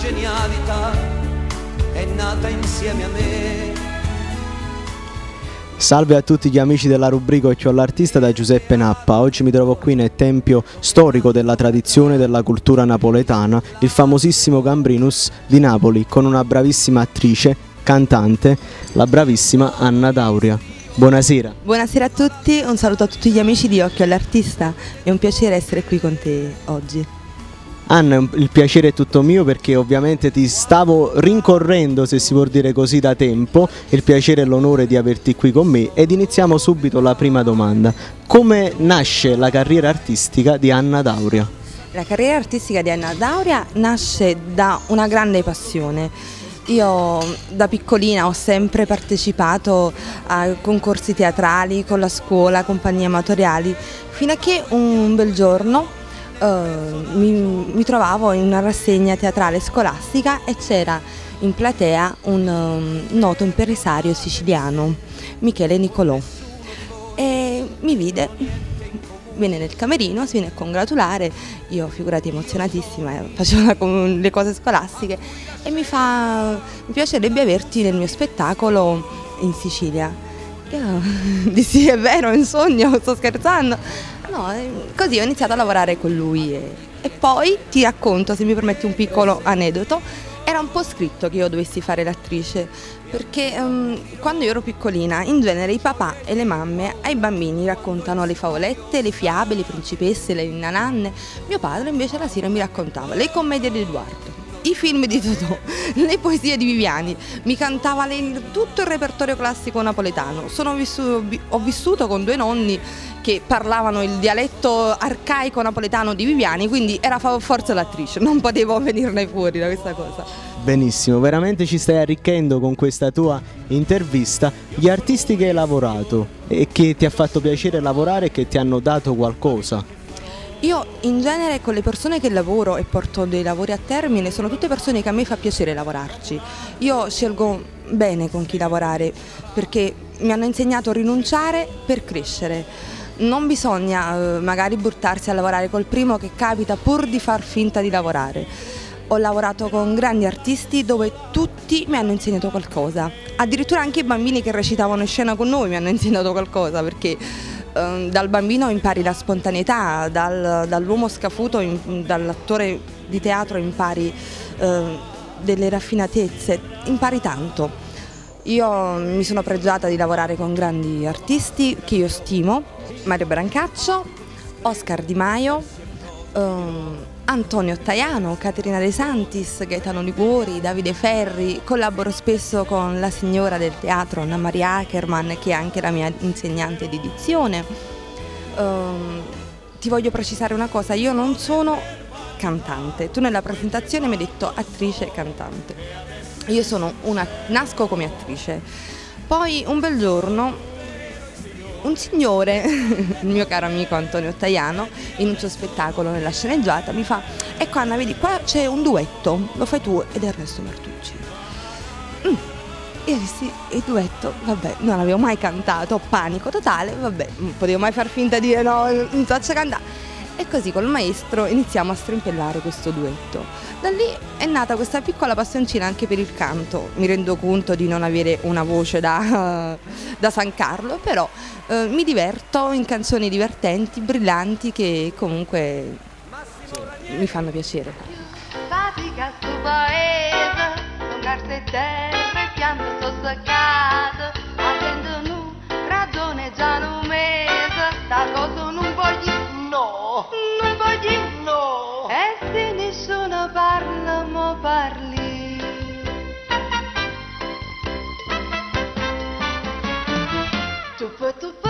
genialità è nata insieme a me. Salve a tutti gli amici della rubrica Occhio all'artista da Giuseppe Nappa. Oggi mi trovo qui nel tempio storico della tradizione e della cultura napoletana, il famosissimo Gambrinus di Napoli, con una bravissima attrice, cantante, la bravissima Anna Dauria. Buonasera. Buonasera a tutti, un saluto a tutti gli amici di Occhio all'artista, è un piacere essere qui con te oggi. Anna, il piacere è tutto mio perché ovviamente ti stavo rincorrendo, se si può dire così, da tempo. Il piacere e l'onore di averti qui con me ed iniziamo subito la prima domanda. Come nasce la carriera artistica di Anna Dauria? La carriera artistica di Anna Dauria nasce da una grande passione. Io da piccolina ho sempre partecipato a concorsi teatrali con la scuola, compagnie amatoriali, fino a che un bel giorno Uh, mi, mi, trovavo in una rassegna teatrale scolastica e c'era in platea un um, noto impresario siciliano, Michele Nicolò, e mi vide, viene nel camerino, si viene a congratulare, io figurati emozionatissima, eh, facevo le cose scolastiche e mi fa, mi piacerebbe averti nel mio spettacolo in Sicilia. Io dissi è vero, è un sogno, sto scherzando. No, eh, così ho iniziato a lavorare con lui e, e poi ti racconto, se mi permetti un piccolo aneddoto, era un po' scritto che io dovessi fare l'attrice, perché um, quando io ero piccolina, in genere i papà e le mamme ai bambini raccontano le favolette, le fiabe, le principesse, le nanne. Mio padre invece la sera mi raccontava le commedie di Edoardo i film di Totò, le poesie di Viviani, mi cantava le, tutto il repertorio classico napoletano. Vissuto, ho vissuto con due nonni che parlavano il dialetto arcaico napoletano di Viviani, quindi era forza l'attrice, non potevo venirne fuori da questa cosa. Benissimo, veramente ci stai arricchendo con questa tua intervista gli artisti che hai lavorato e che ti ha fatto piacere lavorare e che ti hanno dato qualcosa. Io in genere con le persone che lavoro e porto dei lavori a termine sono tutte persone che a me fa piacere lavorarci. Io scelgo bene con chi lavorare perché mi hanno insegnato a rinunciare per crescere. Non bisogna eh, magari buttarsi a lavorare col primo che capita pur di far finta di lavorare. Ho lavorato con grandi artisti dove tutti mi hanno insegnato qualcosa. Addirittura anche i bambini che recitavano in scena con noi mi hanno insegnato qualcosa perché Ehm, dal bambino impari la spontaneità, dal, dall'uomo scafuto, dall'attore di teatro impari eh, delle raffinatezze, impari tanto. Io mi sono pregiata di lavorare con grandi artisti che io stimo, Mario Brancaccio, Oscar Di Maio, ehm, Antonio Ottaiano, Caterina De Santis, Gaetano Liguori, Davide Ferri, collaboro spesso con la signora del teatro Anna Maria Ackerman che è anche la mia insegnante di dizione. Um, ti voglio precisare una cosa, io non sono cantante, tu nella presentazione mi hai detto attrice e cantante. Io sono una, nasco come attrice. Poi un bel giorno un signore, il mio caro amico Antonio Ottaiano, in un suo spettacolo nella sceneggiata mi fa ecco Anna vedi qua c'è un duetto, lo fai tu ed resto Martucci. Mm. Io dissi il duetto, vabbè, non avevo mai cantato, panico totale, vabbè, non potevo mai far finta di dire no, non faccio cantare. E così col maestro iniziamo a strimpellare questo duetto. Da lì è nata questa piccola passioncina anche per il canto. Mi rendo conto di non avere una voce da, da San Carlo, però eh, mi diverto in canzoni divertenti, brillanti che comunque mi fanno piacere. Fatica sto paese, con carta e terra e pianto sossaccato, attendo nu, ragione già un mese, sta cosa non voglio, no, voglio, no, e se nessuno parla, mo parli. Tuppo tuppo Marisa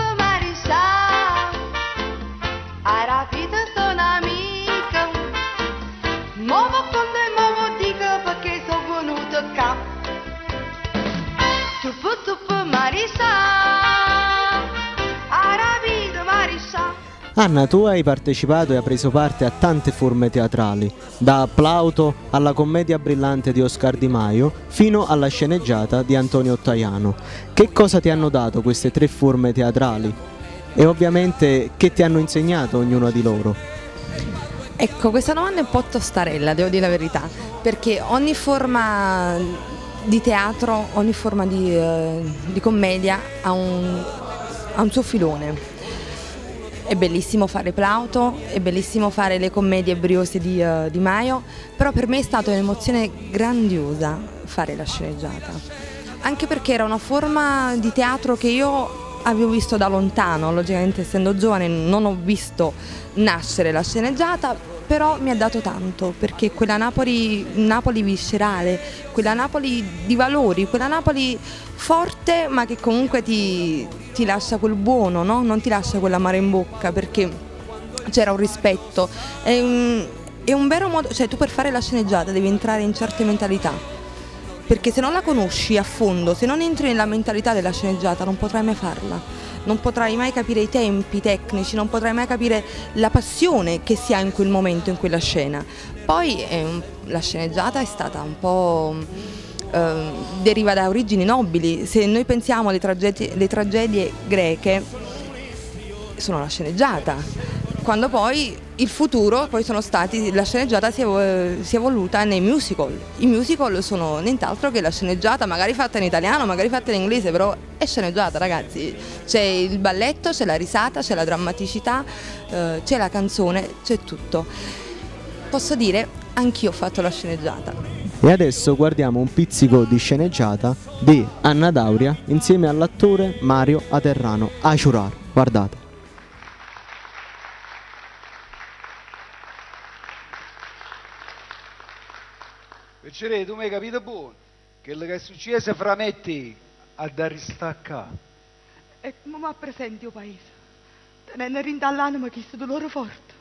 Anna, tu hai partecipato e hai preso parte a tante forme teatrali, da Plauto alla commedia brillante di Oscar Di Maio fino alla sceneggiata di Antonio Ottaiano. Che cosa ti hanno dato queste tre forme teatrali? E ovviamente che ti hanno insegnato ognuna di loro? Ecco, questa domanda è un po' tostarella, devo dire la verità, perché ogni forma di teatro, ogni forma di, eh, di commedia ha un, ha un suo filone. È bellissimo fare Plauto, è bellissimo fare le commedie briose di, uh, di Maio, però per me è stata un'emozione grandiosa fare la sceneggiata. Anche perché era una forma di teatro che io avevo visto da lontano, logicamente essendo giovane non ho visto nascere la sceneggiata, però mi ha dato tanto perché quella Napoli, Napoli viscerale, quella Napoli di valori, quella Napoli forte ma che comunque ti, ti lascia quel buono, no? non ti lascia quell'amare in bocca perché c'era un rispetto. È un, è un vero modo, cioè tu per fare la sceneggiata devi entrare in certe mentalità perché se non la conosci a fondo, se non entri nella mentalità della sceneggiata non potrai mai farla non potrai mai capire i tempi tecnici, non potrai mai capire la passione che si ha in quel momento, in quella scena. Poi eh, la sceneggiata è stata un po'... Eh, deriva da origini nobili, se noi pensiamo alle tragedie, le tragedie greche sono la sceneggiata, quando poi il futuro poi sono stati, la sceneggiata si è, si è evoluta nei musical. I musical sono nient'altro che la sceneggiata, magari fatta in italiano, magari fatta in inglese, però è sceneggiata ragazzi. C'è il balletto, c'è la risata, c'è la drammaticità, eh, c'è la canzone, c'è tutto. Posso dire, anch'io ho fatto la sceneggiata. E adesso guardiamo un pizzico di sceneggiata di Anna Dauria insieme all'attore Mario Aterrano a Ciurar. Guardate. Perciò tu mi hai capito buono, che quello che è successo fra me e te a da ristaccare. E come mi presenti il paese? Tenendo rintall'anima che questo dolore forte.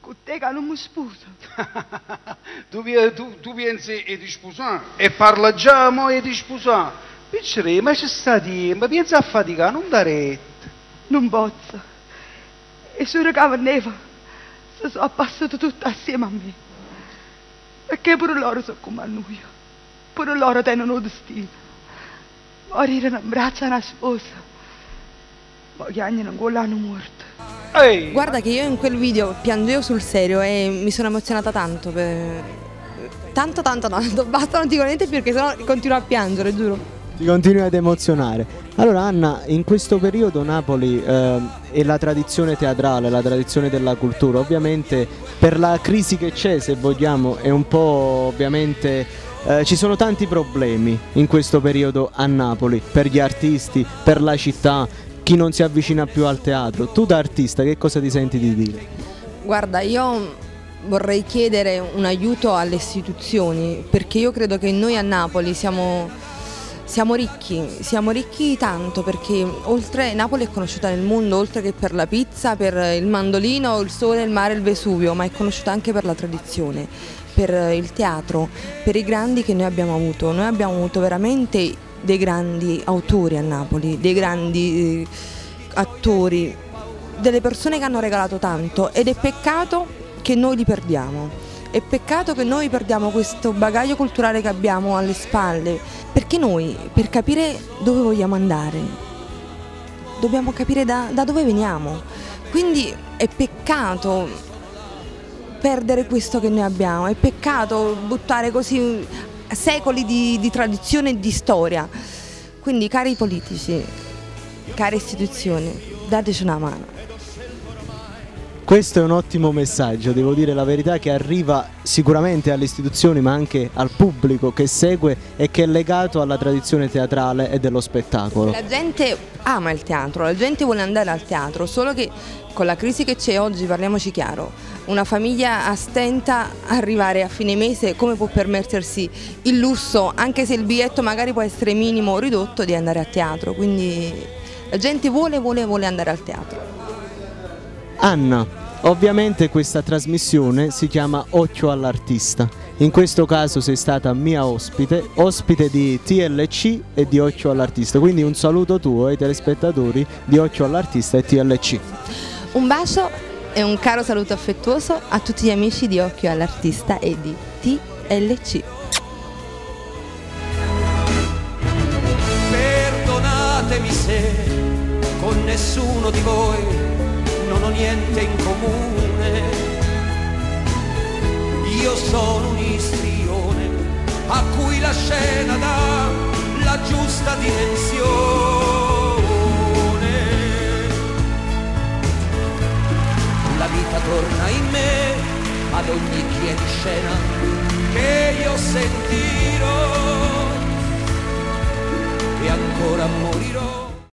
Con te che non mi sposo. tu, tu, tu, pensi di sposare e parla già mo di sposare. Perciò, ma c'è sta tempo, pensa a faticare, non da retta. Non posso. E su ragazzi neva si sono passati tutti assieme a me. Perché pure loro sono come a noi. Pure loro un destino. Morire in braccio a una sposa. Ma che anni non l'hanno morto. Ehi. Guarda che io in quel video piangevo sul serio e mi sono emozionata tanto. Per... Tanto, tanto, tanto. Basta, non dico niente perché sennò continuo a piangere, giuro. Ti continui ad emozionare. Allora Anna, in questo periodo Napoli eh, e la tradizione teatrale, la tradizione della cultura, ovviamente per la crisi che c'è, se vogliamo, è un po' ovviamente eh, ci sono tanti problemi in questo periodo a Napoli, per gli artisti, per la città, chi non si avvicina più al teatro. Tu da artista che cosa ti senti di dire? Guarda, io vorrei chiedere un aiuto alle istituzioni perché io credo che noi a Napoli siamo siamo ricchi, siamo ricchi tanto perché oltre Napoli è conosciuta nel mondo oltre che per la pizza, per il mandolino, il sole, il mare, il Vesuvio, ma è conosciuta anche per la tradizione, per il teatro, per i grandi che noi abbiamo avuto. Noi abbiamo avuto veramente dei grandi autori a Napoli, dei grandi eh, attori, delle persone che hanno regalato tanto ed è peccato che noi li perdiamo. È peccato che noi perdiamo questo bagaglio culturale che abbiamo alle spalle, perché noi, per capire dove vogliamo andare, dobbiamo capire da, da dove veniamo. Quindi è peccato perdere questo che noi abbiamo, è peccato buttare così secoli di, di tradizione e di storia. Quindi cari politici, care istituzioni, dateci una mano. Questo è un ottimo messaggio, devo dire la verità, che arriva sicuramente alle istituzioni ma anche al pubblico che segue e che è legato alla tradizione teatrale e dello spettacolo. La gente ama il teatro, la gente vuole andare al teatro, solo che con la crisi che c'è oggi, parliamoci chiaro, una famiglia a stenta arrivare a fine mese come può permettersi il lusso, anche se il biglietto magari può essere minimo o ridotto, di andare a teatro, quindi la gente vuole, vuole, vuole andare al teatro. Anna, ovviamente questa trasmissione si chiama Occhio all'artista. In questo caso sei stata mia ospite, ospite di TLC e di Occhio all'artista. Quindi un saluto tuo ai telespettatori di Occhio all'artista e TLC. Un bacio e un caro saluto affettuoso a tutti gli amici di Occhio all'artista e di TLC. Niente in comune. io sono un istrione a cui la scena dà la giusta dimensione. La vita torna in me ad ogni chiedi scena che io sentirò e ancora morirò.